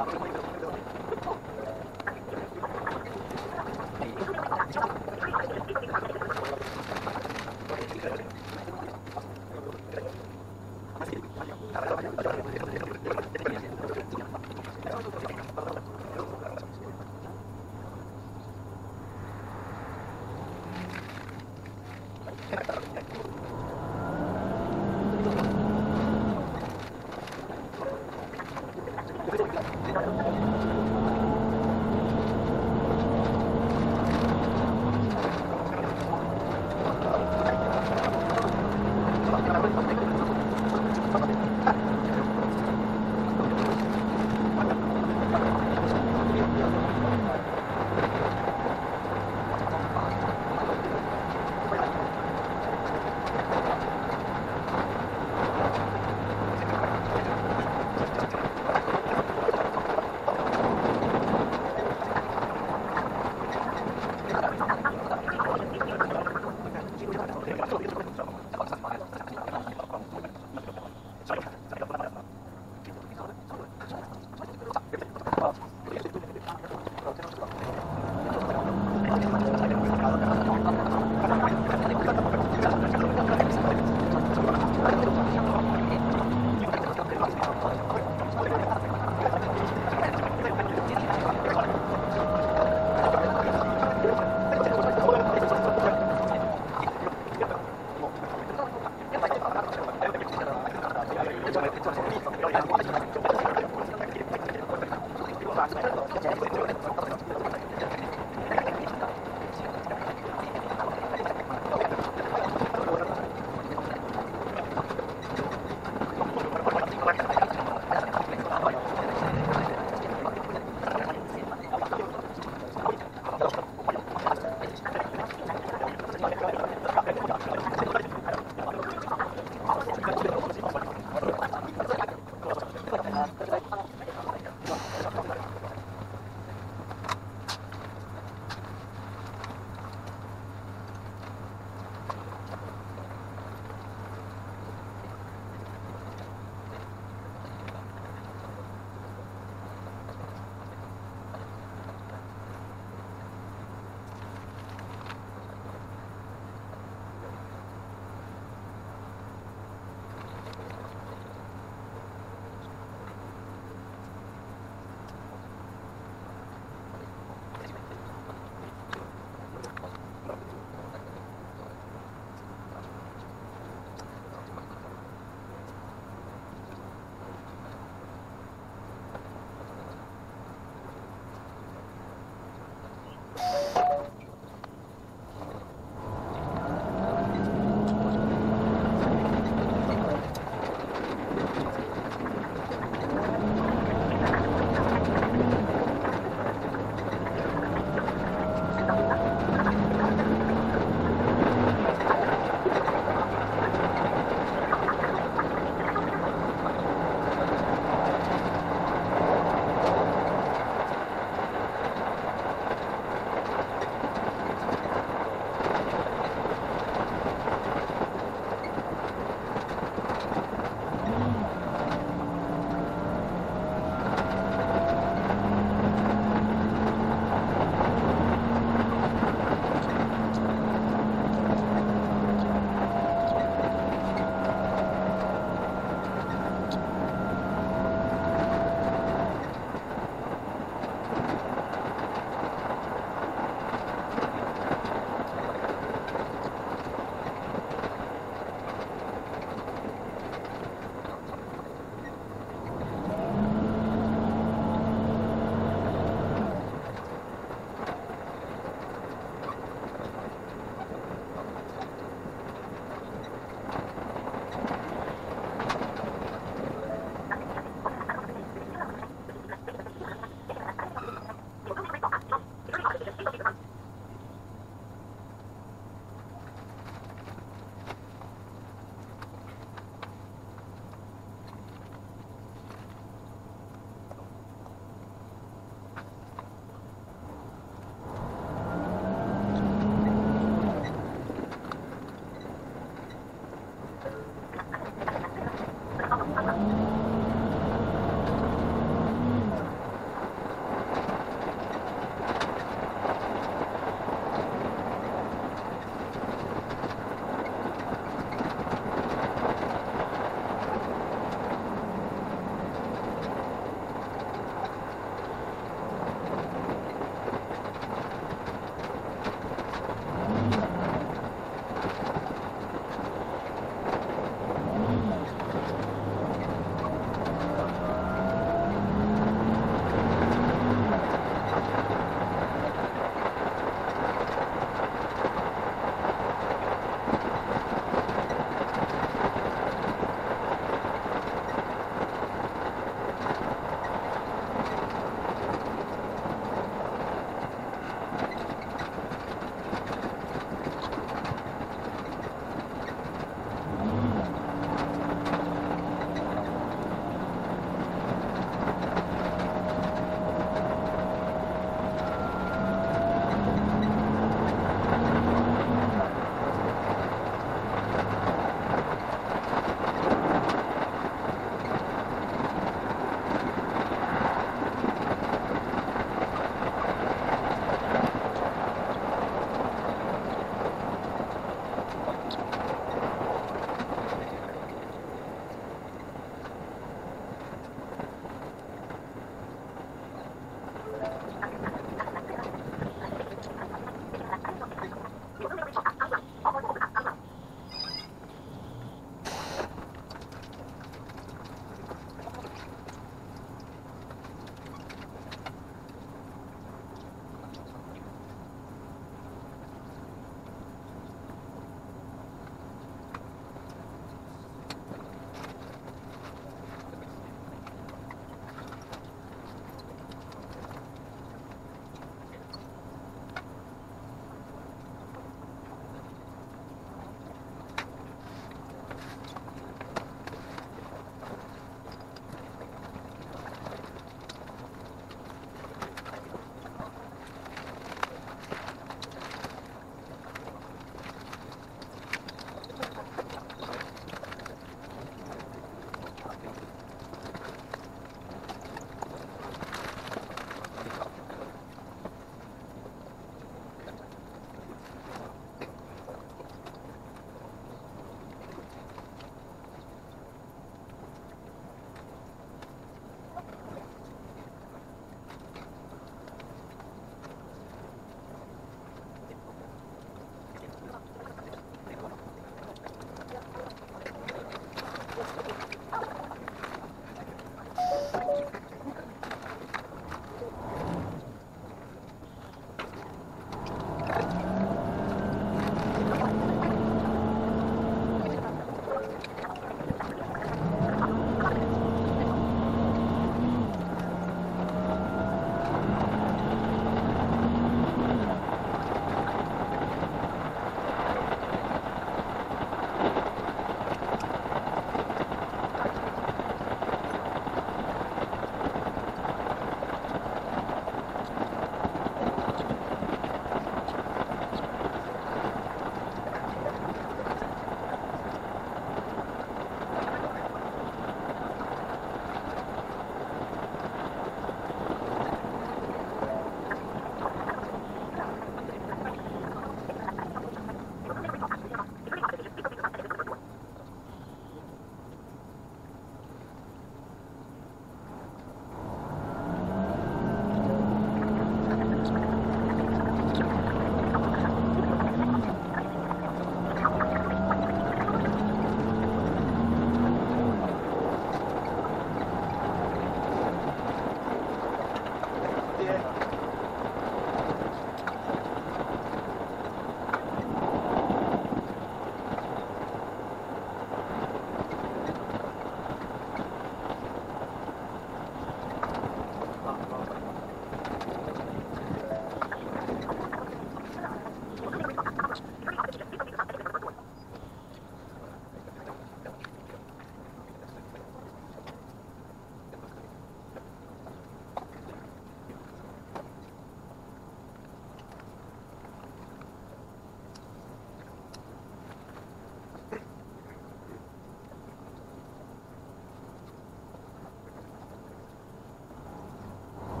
Yeah.